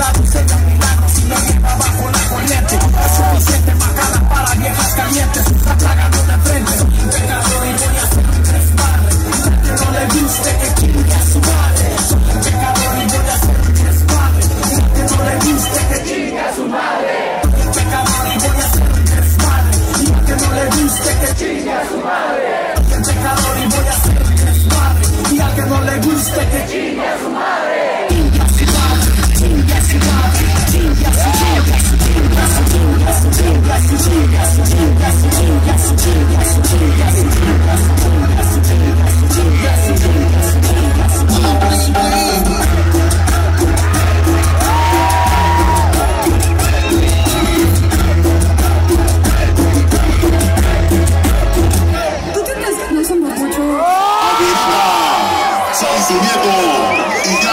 that Santo Nieto y ya.